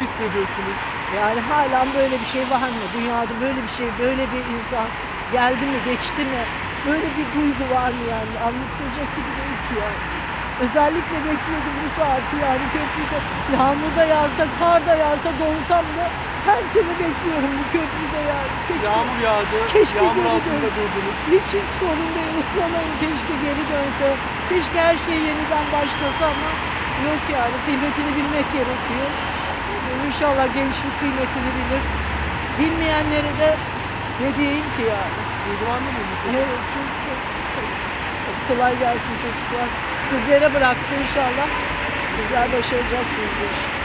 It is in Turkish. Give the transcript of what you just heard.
hissediyorsunuz? Yani hala böyle bir şey var mı? Dünyada böyle bir şey, böyle bir insan geldi mi, geçti mi? Böyle bir duygu var mı yani? Anlatılacak gibi değil ki yani. Özellikle bekledim bu saati yani köprüde. Yağmurda yağsa, kar da yağsa donsam da her sene bekliyorum bu köprüde yani. Keşke, Yağmur yağdı, Keşke yağmur geri altında durdunuz. Hiç hiç sorun değil, ıslamayın. Keşke geri dönse. Keşke her şey yeniden başlasa ama yok yani. Kıymetini bilmek gerekiyor. İnşallah gençlik kıymetini bilir. Bilmeyenlere de ne diyeyim ki yani. Duygulandı mı? Evet, çok, çok, çok, çok kolay gelsin çocuklar. Sizlere bıraktı inşallah. Sizler başaracaksınız.